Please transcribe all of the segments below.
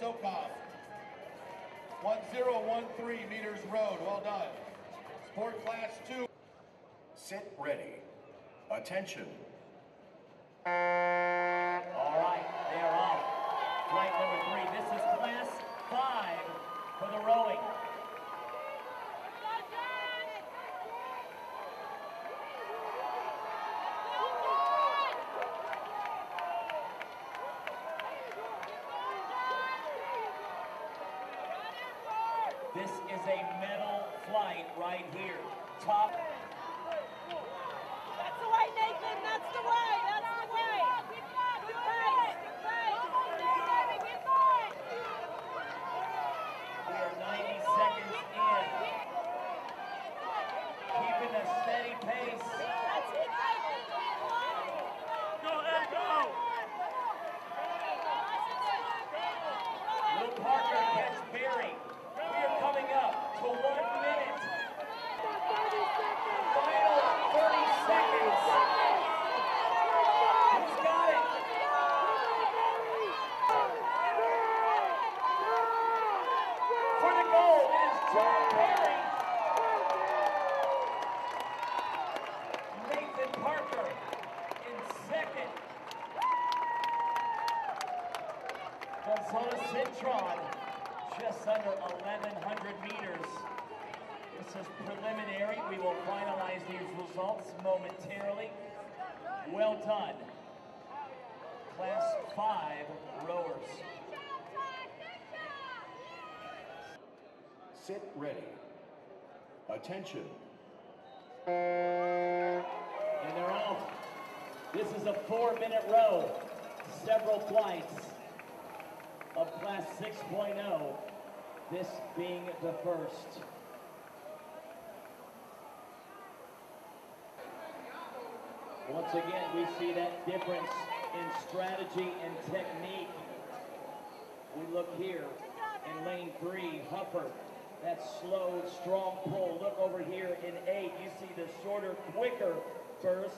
Sokoff. 1013 meters rowed. Well done. Sport class two. Sit ready. Attention. All right, they are off. Flight number three. This is class five for the rowing. This is a medal flight right here. Top. That's the way, Nathan. That's the way. That's the way. Good pace. Good pace. We are 90 seconds in. Keeping a steady pace. That's it, Nathan. Go, Ed, go! Will Parker catch Barry? We are coming up to one minute. Final 30 seconds. Who's got it? For the goal, it is John Barry. Nathan Parker in second. Just under 1,100 meters. This is preliminary. We will finalize these results momentarily. Well done. Class 5 rowers. Sit ready. Attention. And they're off. This is a four-minute row. Several flights of Class 6.0. This being the first. Once again, we see that difference in strategy and technique. We look here in lane three, Huffer. That slow, strong pull. Look over here in eight. You see the shorter, quicker burst.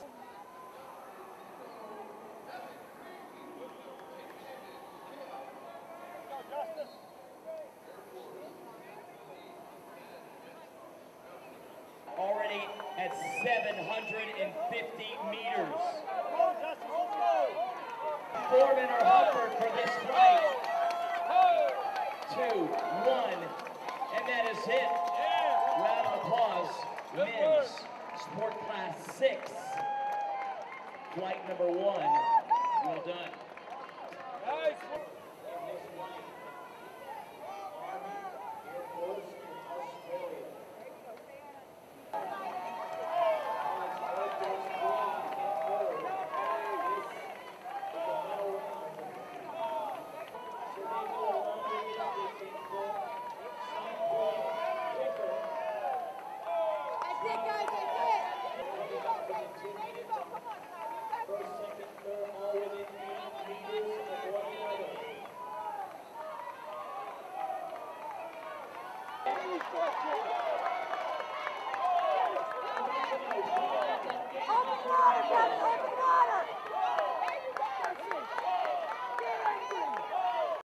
Already at 750 meters. Foreman or Huffer for this flight. Two, one, and that is it. Round of applause. Men's Sport Class 6. Flight number one. Guys. Open